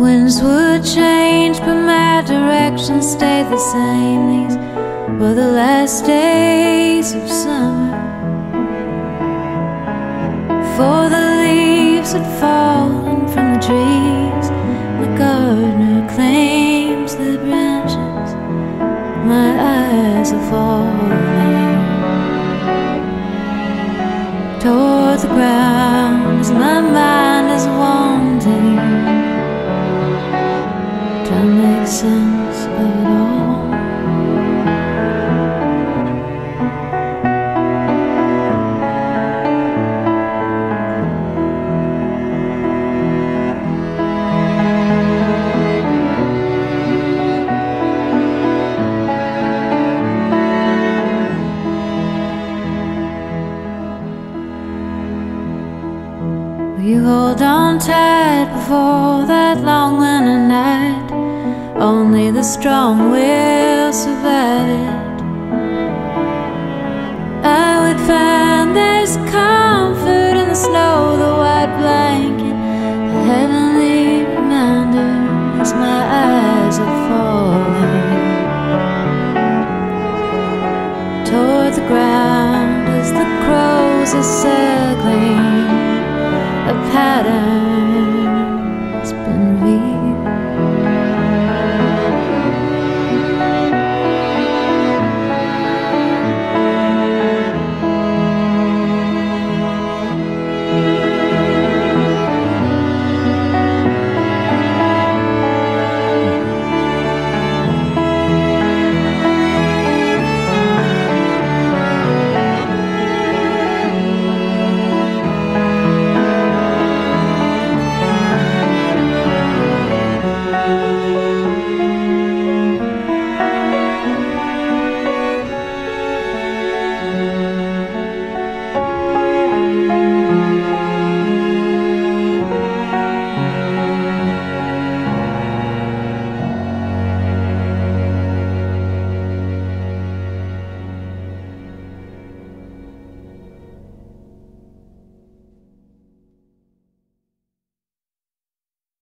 Things would change, but my direction stayed the same. These were the last days of summer. For the leaves had fallen from the trees. Sense it all. You hold on tight before that long winter night? Only the strong will survive it. I would find there's comfort in the snow, the white blanket, the heavenly reminder as my eyes are falling toward the ground as the crows are circling a pattern.